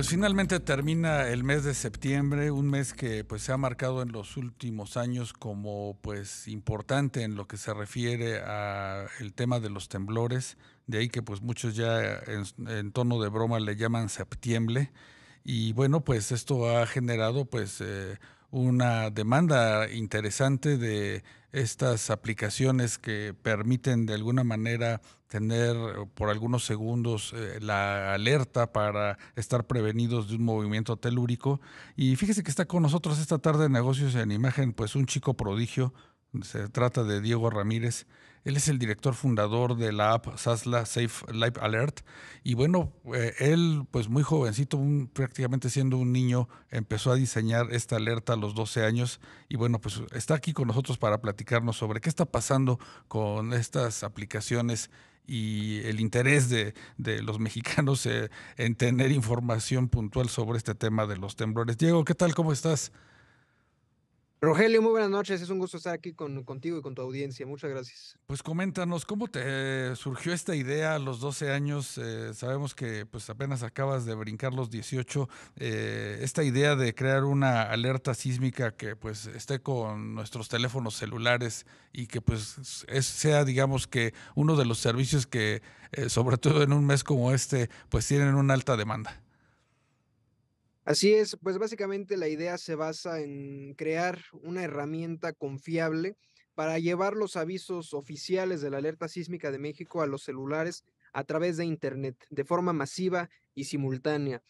pues finalmente termina el mes de septiembre, un mes que pues se ha marcado en los últimos años como pues importante en lo que se refiere a el tema de los temblores, de ahí que pues muchos ya en, tono de broma le llaman septiembre y bueno pues esto ha generado pues eh, una demanda interesante de estas aplicaciones que permiten de alguna manera tener por algunos segundos eh, la alerta para estar prevenidos de un movimiento telúrico. Y fíjese que está con nosotros esta tarde en Negocios en Imagen, pues un chico prodigio, se trata de Diego Ramírez. Él es el director fundador de la app Sasla Safe Live Alert. Y bueno, eh, él, pues muy jovencito, prácticamente siendo un niño, empezó a diseñar esta alerta a los 12 años. Y bueno, pues está aquí con nosotros para platicarnos sobre qué está pasando con estas aplicaciones y el interés de, los mexicanos eh, en tener información puntual sobre este tema de los temblores. Diego, ¿qué tal? ¿Cómo estás? Rogelio, muy buenas noches. Es un gusto estar aquí con, contigo y con tu audiencia. Muchas gracias. Pues coméntanos, ¿cómo te surgió esta idea a los 12 años? Eh, sabemos que pues apenas acabas de brincar los 18. Eh, esta idea de crear una alerta sísmica que pues esté con nuestros teléfonos celulares y que pues sea, digamos que uno de los servicios que, eh, sobre todo en un mes como este, pues tienen una alta demanda. Así es, pues básicamente la idea se basa en crear una herramienta confiable para llevar los avisos oficiales de la alerta sísmica de México a los celulares a través de Internet, de forma masiva y simultánea.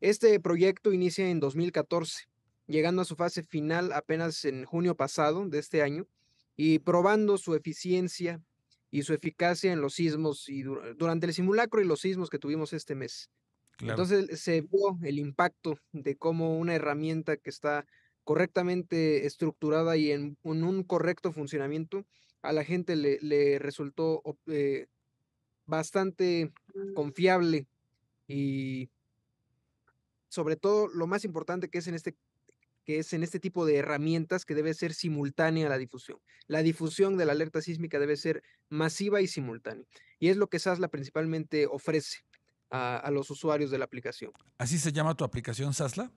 Este proyecto inicia en 2014, llegando a su fase final apenas en junio pasado de este año y probando su eficiencia y su eficacia en los sismos y durante el simulacro y los sismos que tuvimos este mes. Entonces se vio el impacto de cómo una herramienta que está correctamente estructurada y en, un correcto funcionamiento, a la gente le, resultó eh, bastante confiable y sobre todo lo más importante que es en este que es en este tipo de herramientas que debe ser simultánea la difusión. La difusión de la alerta sísmica debe ser masiva y simultánea. Y es lo que SASLA principalmente ofrece a, los usuarios de la aplicación. ¿Así se llama tu aplicación Sasla?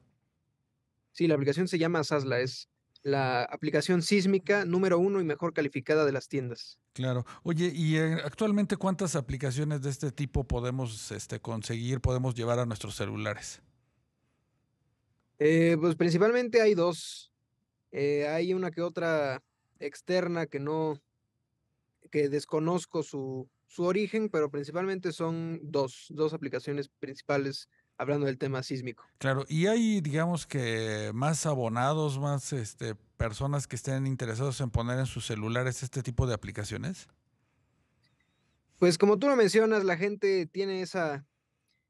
Sí, la aplicación se llama Sasla, es la aplicación sísmica número uno y mejor calificada de las tiendas. Claro. Oye, ¿y eh, actualmente cuántas aplicaciones de este tipo podemos este, conseguir, podemos llevar a nuestros celulares? Eh, pues principalmente hay dos. Eh, hay una que otra externa que no, que desconozco su, su origen, pero principalmente son dos, dos aplicaciones principales hablando del tema sísmico. Claro, y hay, digamos que más abonados, más este, personas que estén interesados en poner en sus celulares este tipo de aplicaciones. Pues como tú lo mencionas, la gente tiene esa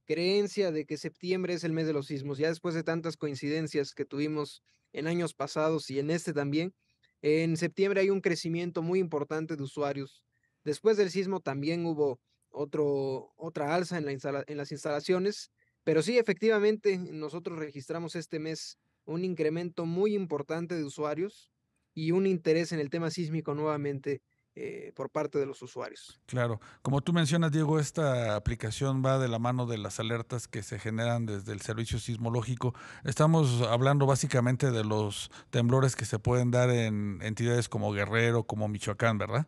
creencia de que septiembre es el mes de los sismos. Ya después de tantas coincidencias que tuvimos en años pasados y en este también, en septiembre hay un crecimiento muy importante de usuarios Después del sismo también hubo otro, otra alza en, la en las instalaciones, pero sí, efectivamente, nosotros registramos este mes un incremento muy importante de usuarios y un interés en el tema sísmico nuevamente eh, por parte de los usuarios. Claro, como tú mencionas, Diego, esta aplicación va de la mano de las alertas que se generan desde el servicio sismológico. Estamos hablando básicamente de los temblores que se pueden dar en entidades como Guerrero, como Michoacán, ¿verdad?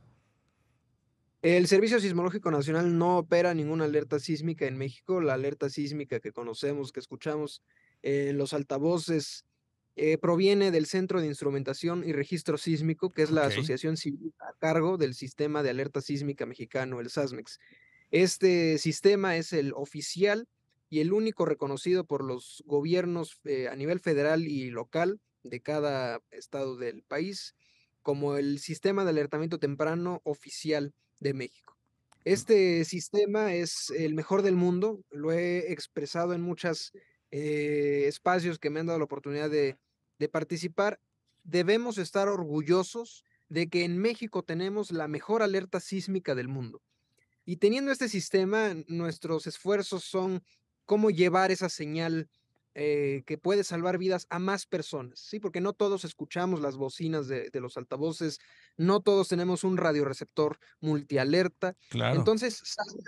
El Servicio Sismológico Nacional no opera ninguna alerta sísmica en México. La alerta sísmica que conocemos, que escuchamos en los altavoces, eh, proviene del Centro de Instrumentación y Registro Sísmico, que es la asociación civil a cargo del Sistema de Alerta Sísmica Mexicano, el SASMEX. Este sistema es el oficial y el único reconocido por los gobiernos eh, a nivel federal y local de cada estado del país como el sistema de alertamiento temprano oficial de México. Este sistema es el mejor del mundo, lo he expresado en muchos eh, espacios que me han dado la oportunidad de, de participar. Debemos estar orgullosos de que en México tenemos la mejor alerta sísmica del mundo. Y teniendo este sistema, nuestros esfuerzos son cómo llevar esa señal eh, que puede salvar vidas a más personas, ¿sí? Porque no todos escuchamos las bocinas de, de los altavoces, no todos tenemos un radioreceptor multialerta. Claro. Entonces,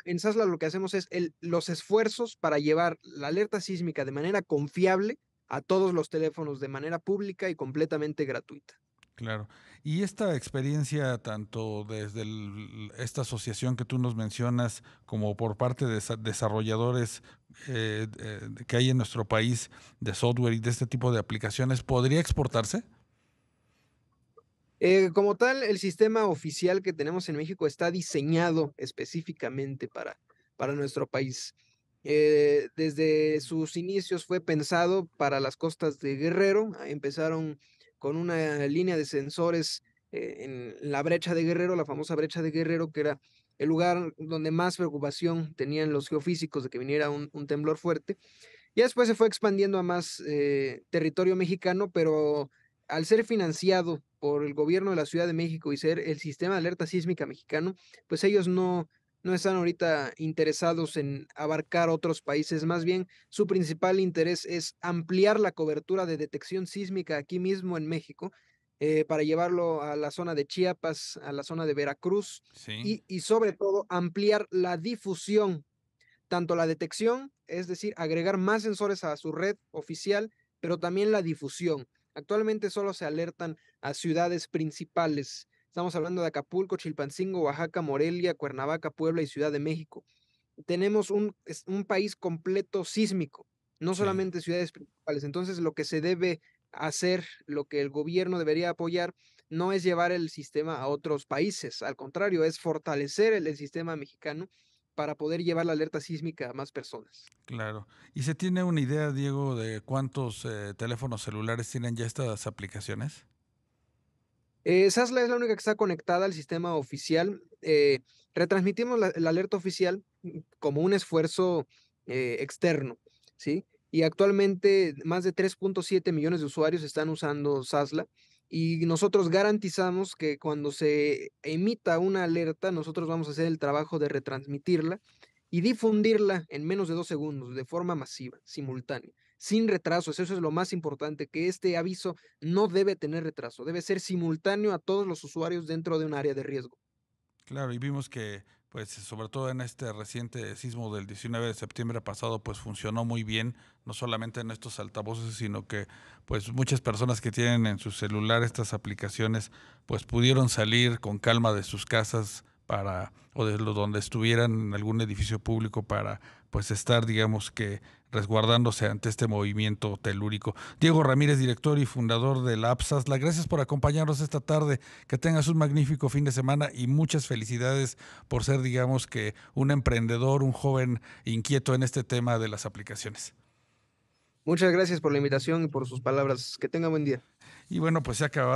en Sasla lo que hacemos es el, los esfuerzos para llevar la alerta sísmica de manera confiable a todos los teléfonos de manera pública y completamente gratuita. Claro. Y esta experiencia, tanto desde esta asociación que tú nos mencionas, como por parte de desarrolladores eh, que hay en nuestro país de software y de este tipo de aplicaciones, ¿podría exportarse? Eh, como tal, el sistema oficial que tenemos en México está diseñado específicamente para, para nuestro país. Eh, desde sus inicios fue pensado para las costas de Guerrero. Empezaron con una línea de sensores eh, en la brecha de Guerrero, la famosa brecha de Guerrero, que era el lugar donde más preocupación tenían los geofísicos de que viniera un, temblor fuerte. Y después se fue expandiendo a más eh, territorio mexicano, pero al ser financiado por el gobierno de la Ciudad de México y ser el sistema de alerta sísmica mexicano, pues ellos no, no están ahorita interesados en abarcar otros países, más bien su principal interés es ampliar la cobertura de detección sísmica aquí mismo en México eh, para llevarlo a la zona de Chiapas, a la zona de Veracruz y, y sobre todo ampliar la difusión, tanto la detección, es decir, agregar más sensores a su red oficial, pero también la difusión. Actualmente solo se alertan a ciudades principales Estamos hablando de Acapulco, Chilpancingo, Oaxaca, Morelia, Cuernavaca, Puebla y Ciudad de México. Tenemos un, un país completo sísmico, no solamente ciudades principales. Entonces, lo que se debe hacer, lo que el gobierno debería apoyar, no es llevar el sistema a otros países, al contrario, es fortalecer el, sistema mexicano para poder llevar la alerta sísmica a más personas. Claro. ¿Y se tiene una idea, Diego, de cuántos eh, teléfonos celulares tienen ya estas aplicaciones? Eh, SASLA es la única que está conectada al sistema oficial. Eh, retransmitimos la, alerta oficial mm, como un esfuerzo eh, externo, ¿sí? Y actualmente más de 3.7 millones de usuarios están usando SASLA y nosotros garantizamos que cuando se emita una alerta, nosotros vamos a hacer el trabajo de retransmitirla y difundirla en menos de dos segundos de forma masiva, simultánea sin retrasos. Eso es lo más importante, que este aviso no debe tener retraso, debe ser simultáneo a todos los usuarios dentro de un área de riesgo. Claro, y vimos que, pues, sobre todo en este reciente sismo del 19 de septiembre pasado, pues funcionó muy bien, no solamente en estos altavoces, sino que, pues, muchas personas que tienen en su celular estas aplicaciones, pues, pudieron salir con calma de sus casas para, o de donde estuvieran en algún edificio público para, pues, estar, digamos que resguardándose ante este movimiento telúrico. Diego Ramírez, director y fundador de APSAS, la gracias por acompañarnos esta tarde, que tengas un magnífico fin de semana y muchas felicidades por ser, digamos que, un emprendedor, un joven inquieto en este tema de las aplicaciones. Muchas gracias por la invitación y por sus palabras. Que tenga buen día. Y bueno, pues se acaba.